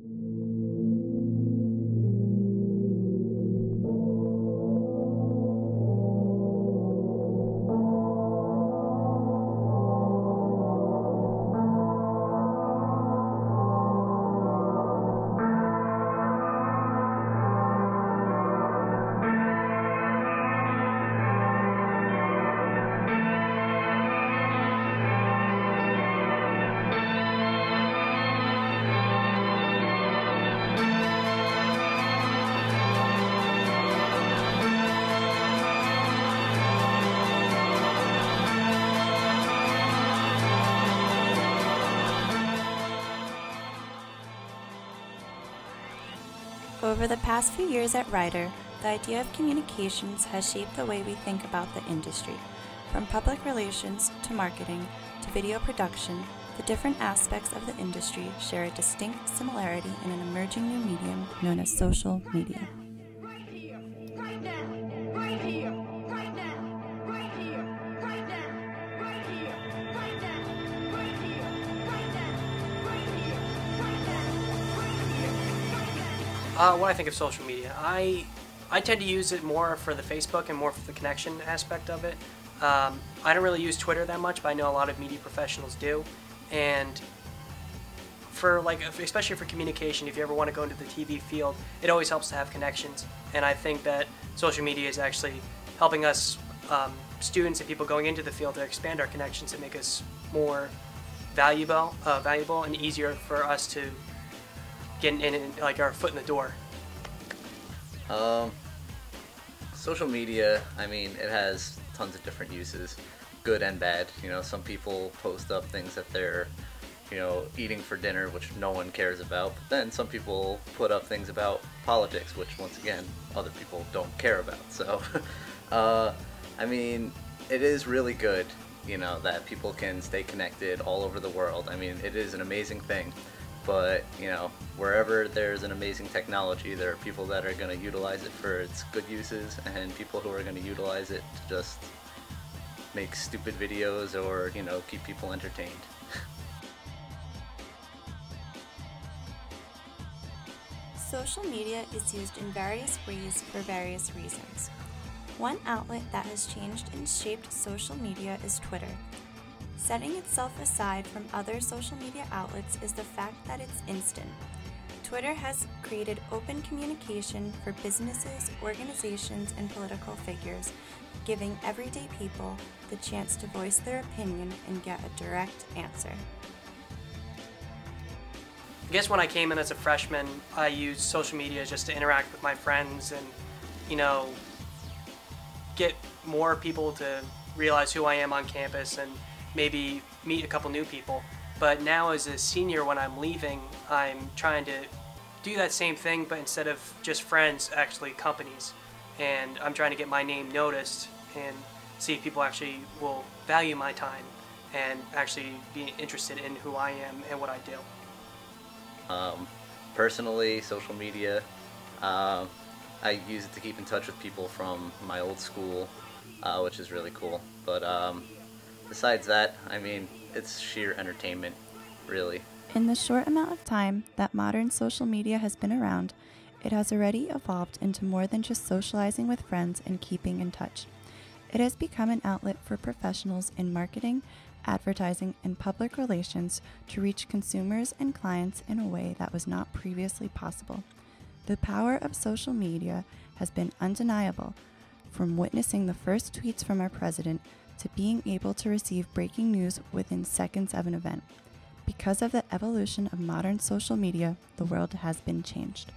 you Over the past few years at Rider, the idea of communications has shaped the way we think about the industry. From public relations to marketing to video production, the different aspects of the industry share a distinct similarity in an emerging new medium known as social media. Uh, what I think of social media, I I tend to use it more for the Facebook and more for the connection aspect of it. Um, I don't really use Twitter that much, but I know a lot of media professionals do, and for like especially for communication, if you ever want to go into the TV field, it always helps to have connections. And I think that social media is actually helping us um, students and people going into the field to expand our connections and make us more valuable, uh, valuable and easier for us to get in, in like our foot in the door. Um, social media, I mean, it has tons of different uses, good and bad. You know, some people post up things that they're, you know, eating for dinner, which no one cares about. But then some people put up things about politics, which once again, other people don't care about. So, uh, I mean, it is really good, you know, that people can stay connected all over the world. I mean, it is an amazing thing but you know wherever there's an amazing technology there are people that are going to utilize it for its good uses and people who are going to utilize it to just make stupid videos or you know keep people entertained Social media is used in various ways for various reasons. One outlet that has changed and shaped social media is Twitter. Setting itself aside from other social media outlets is the fact that it's instant. Twitter has created open communication for businesses, organizations, and political figures, giving everyday people the chance to voice their opinion and get a direct answer. I guess when I came in as a freshman, I used social media just to interact with my friends and, you know, get more people to realize who I am on campus and maybe meet a couple new people. But now as a senior, when I'm leaving, I'm trying to do that same thing, but instead of just friends, actually companies. And I'm trying to get my name noticed and see if people actually will value my time and actually be interested in who I am and what I do. um, personally social media uh, i use it to keep in touch with people from my old school uh, which is really cool but um, besides that i mean it's sheer entertainment really In the short amount of time that modern social media has been around, it has already evolved into more than just socializing with friends and keeping in touch. It has become an outlet for professionals in marketing, advertising, and public relations to reach consumers and clients in a way that was not previously possible. The power of social media has been undeniable, from witnessing the first tweets from our president to being able to receive breaking news within seconds of an event. Because of the evolution of modern social media, the world has been changed.